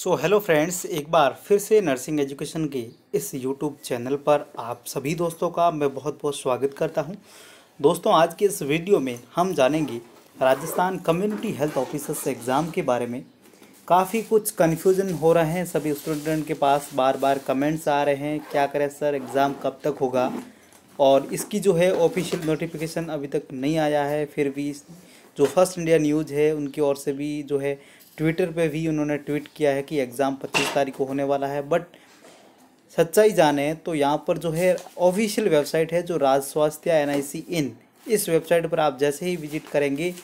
So hello friends एक बार फिर से नर्सिंग एजुकेशन के इस यूट्यूब चैनल पर आप सभी दोस्तों का मैं बहुत बहुत स्वागत करता हूँ। दोस्तों, आज के इस वीडियो में हम जानेंगे Rajasthan community health officers exam के बारे में। काफ़ी कुछ कन्फ्यूज़न हो रहे हैं सभी स्टूडेंट के पास बार बार कमेंट्स आ रहे हैं, क्या करें सर एग्ज़ाम कब तक होगा? और इसकी जो है ऑफिशियल नोटिफिकेशन अभी तक नहीं आया है, फिर भी जो फ़र्स्ट इंडिया न्यूज़ है, उनकी ओर से भी जो है ट्विटर पे भी उन्होंने ट्वीट किया है कि एग्ज़ाम पच्चीस तारीख को होने वाला है बट सच्चाई जाने तो यहाँ पर जो है ऑफिशियल वेबसाइट है जो राज स्वास्थ्य एन आई सी इन इस वेबसाइट पर आप जैसे ही विज़िट करेंगे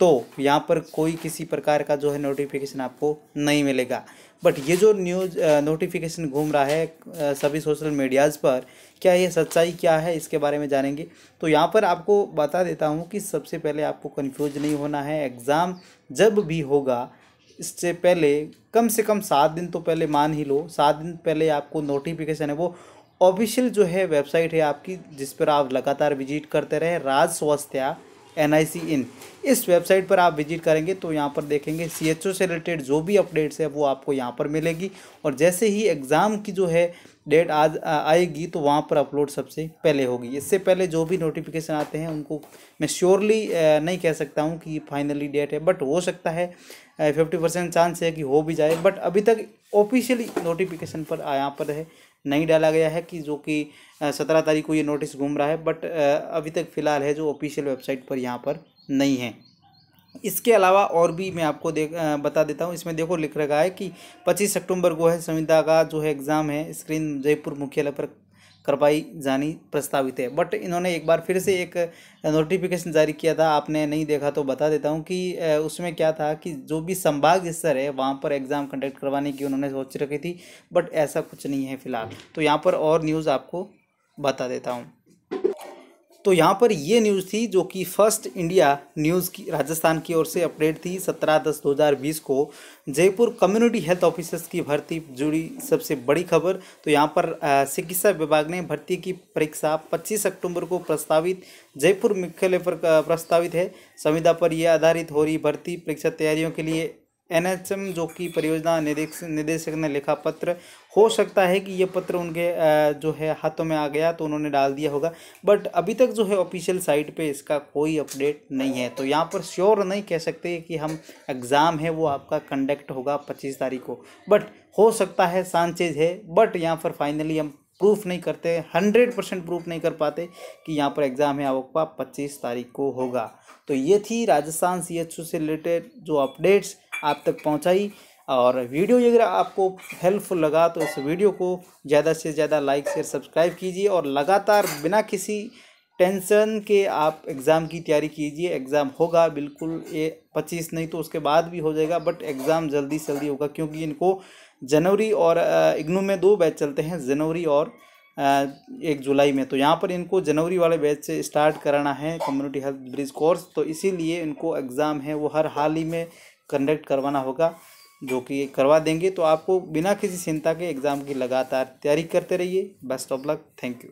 तो यहाँ पर कोई किसी प्रकार का जो है नोटिफिकेशन आपको नहीं मिलेगा। बट ये जो न्यूज़ नोटिफिकेशन घूम रहा है सभी सोशल मीडियाज़ पर, क्या ये सच्चाई क्या है इसके बारे में जानेंगे? तो यहाँ पर आपको बता देता हूँ कि सबसे पहले आपको कन्फ्यूज़ नहीं होना है एग्ज़ाम जब भी होगा इससे पहले, कम से कम सात दिन तो पहले मान ही लो, सात दिन पहले आपको नोटिफिकेशन है, वो ऑफिशियल जो है वेबसाइट है आपकी, जिस पर आप लगातार विज़िट करते रहे, राज स्वास्थ्य एन आई सी इन। इस वेबसाइट पर आप विज़िट करेंगे तो यहाँ पर देखेंगे सी एच ओ से रिलेटेड जो भी अपडेट्स है, वो आपको यहाँ पर मिलेगी। और जैसे ही एग्ज़ाम की जो है डेट आज आएगी तो वहाँ पर अपलोड सबसे पहले होगी। इससे पहले जो भी नोटिफिकेशन आते हैं, उनको मैं श्योरली नहीं कह सकता हूँ कि फाइनली डेट है बट हो सकता है फिफ्टी परसेंट चांस है कि हो भी जाए बट अभी तक ऑफिशियली नोटिफिकेशन पर यहाँ पर है, नहीं डाला गया है कि जो कि सत्रह तारीख को ये नोटिस घूम रहा है बट अभी तक फ़िलहाल है जो ऑफिशियल वेबसाइट पर यहाँ पर नहीं है। इसके अलावा और भी मैं आपको देख बता देता हूँ। इसमें देखो लिख रखा है कि 25 अक्टूबर को है, संविदा का जो है एग्ज़ाम है, स्क्रीन जयपुर मुख्यालय पर करवाई जानी प्रस्तावित है। बट इन्होंने एक बार फिर से एक नोटिफिकेशन जारी किया था, आपने नहीं देखा तो बता देता हूँ कि उसमें क्या था कि जो भी संभाग स्तर है, वहाँ पर एग्ज़ाम कंडक्ट करवाने की उन्होंने सोच रखी थी, बट ऐसा कुछ नहीं है फ़िलहाल। तो यहाँ पर और न्यूज़ आपको बता देता हूँ। तो यहाँ पर ये न्यूज़ थी जो कि फ़र्स्ट इंडिया न्यूज़ की, राजस्थान की ओर से अपडेट थी सत्रह दस दो हज़ार बीस को। जयपुर कम्युनिटी हेल्थ ऑफिसर्स की भर्ती जुड़ी सबसे बड़ी खबर। तो यहाँ पर चिकित्सा विभाग ने भर्ती की परीक्षा 25 अक्टूबर को प्रस्तावित। जयपुर मुख्यालय पर प्रस्तावित है। संविदा पर यह आधारित हो रही भर्ती परीक्षा तैयारियों के लिए एनएचएम, जो कि परियोजना निदेशक निदेशक ने लिखा पत्र, हो सकता है कि ये पत्र उनके जो है, हाथों में आ गया तो उन्होंने डाल दिया होगा। बट अभी तक जो है ऑफिशियल साइट पे इसका कोई अपडेट नहीं है। तो यहाँ पर श्योर नहीं कह सकते कि हम एग्ज़ाम है, वो आपका कंडक्ट होगा पच्चीस तारीख को। बट हो सकता है, सांचेज है। बट यहाँ पर फाइनली हम प्रूफ नहीं करते, हंड्रेड परसेंट प्रूफ नहीं कर पाते कि यहाँ पर एग्ज़ाम है, आपका पच्चीस तारीख को होगा। तो ये थी राजस्थान सी से रिलेटेड जो अपडेट्स आप तक पहुंचाई। और वीडियो अगर आपको हेल्पफुल लगा तो इस वीडियो को ज़्यादा से ज़्यादा लाइक शेयर सब्सक्राइब कीजिए और लगातार बिना किसी टेंशन के आप एग्ज़ाम की तैयारी कीजिए। एग्ज़ाम होगा बिल्कुल, ये पच्चीस नहीं तो उसके बाद भी हो जाएगा बट एग्ज़ाम जल्दी से जल्दी होगा, क्योंकि इनको जनवरी और इग्नू में दो बैच चलते हैं, जनवरी और एक जुलाई में। तो यहाँ पर इनको जनवरी वाले बैच से स्टार्ट कराना है कम्युनिटी हेल्थ ब्रिज कोर्स तो इसीलिए इनको एग्ज़ाम है, वो हर हाल ही में कंडक्ट करवाना होगा, जो कि करवा देंगे। तो आपको बिना किसी चिंता के एग्ज़ाम की लगातार तैयारी करते रहिए। Best of luck thank you